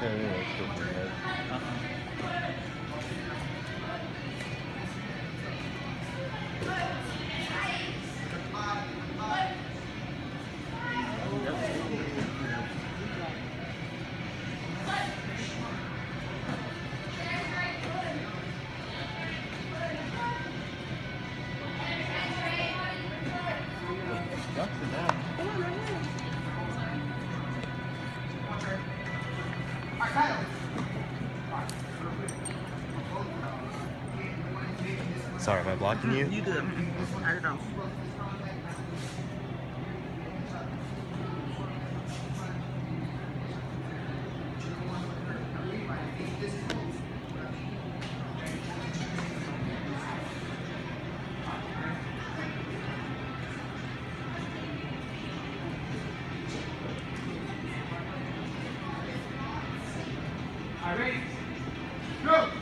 Yeah, yeah, uh-huh. Sorry, am I blocking you? You good. I don't know. Go.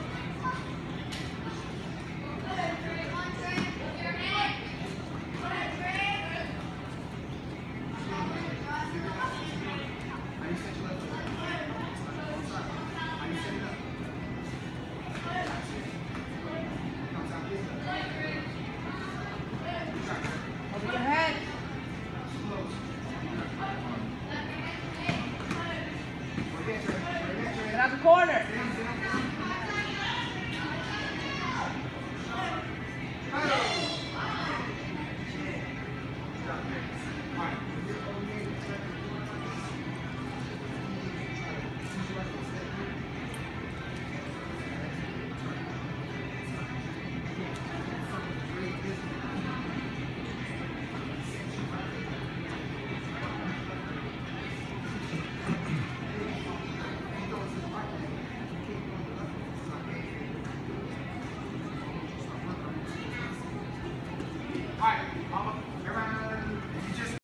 corner.